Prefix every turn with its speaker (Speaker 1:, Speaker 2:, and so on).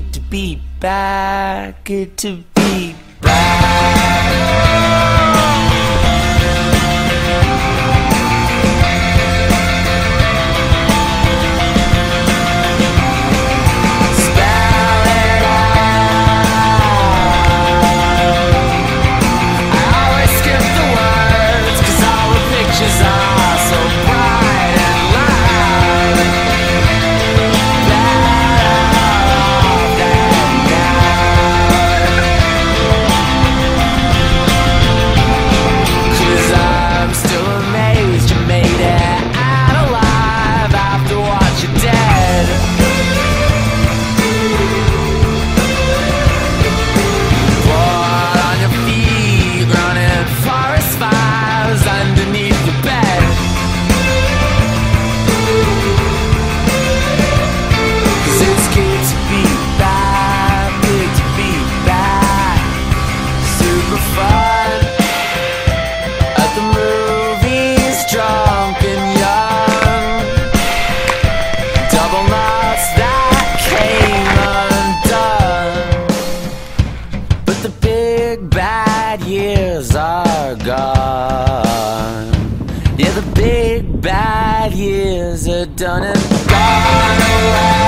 Speaker 1: Good to be back. Good to be At the movies, drunk and young. Double knots that came undone. But the big bad years are gone. Yeah, the big bad years are done and gone. away